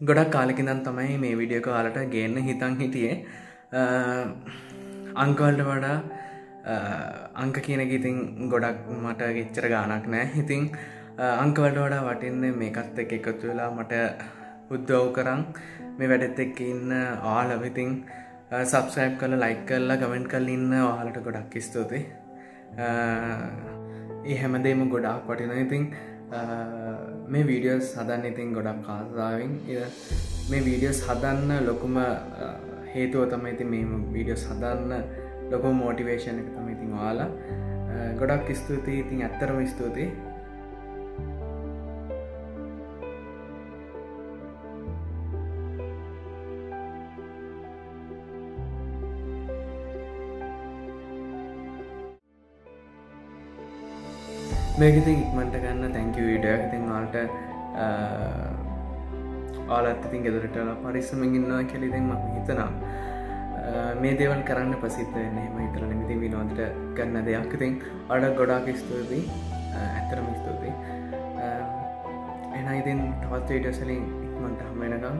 ගොඩක් කාලෙකිදන් තමයි මේ විඩියෝ කාලට ගේන්න හිතන් හිටියේ. අංකවල්ට වඩා අංක කියන ඉතින් ගොඩක් මට ගෙච්චර ගානක් නෑ. ඉතිං අංකවලට වඩා වටින්නේ මේකත් එක එකතු වෙලා මට උද්දව් කරං මේ වැඩෙත් එක්ක ඉන්න ආලවිතිං සබස්ක්‍රයිබ් කල ලයික් කල්ලා ගමෙන්ට් කල් ඉන්න ආලට ගොඩක් ස්තුති ඒ හැමදේම ගොඩාක් වටින ඉතිං මේ වීඩියෝස් හදන්න ඉතින් ගොඩක් කාසාාවෙන් මේ වීඩියෝස් හදන්න ලොකුම හේතුව තම ඉති මේ වීඩියෝස් හදන්න ලොකු මෝටිවේෂණ එක තම ඉතින් වාලා ගොඩක් ස්තුතියි. ඉතින් ඇත්තරම ස්තුතියි. මේකති ඉක්මට ගන්න. තැංක වීඩිය ඉතින් වාල්ට ආලත් ඉතින් ගෙදරටල පරිස්සමගන්නවා කෙලිතින් ම හිතනම් මේ දේවල් කරන්න පසිත නේම ඉතර නිමිති විනෝදට ගන්න දෙයක්. ඉතින් අඩ ගොඩාක් ස්තුතියි. ඇත්තරම ස්තුතියි. එන ඉතින් තවත් වීඩියසලින් ඉක්මට හම්වෙනකම්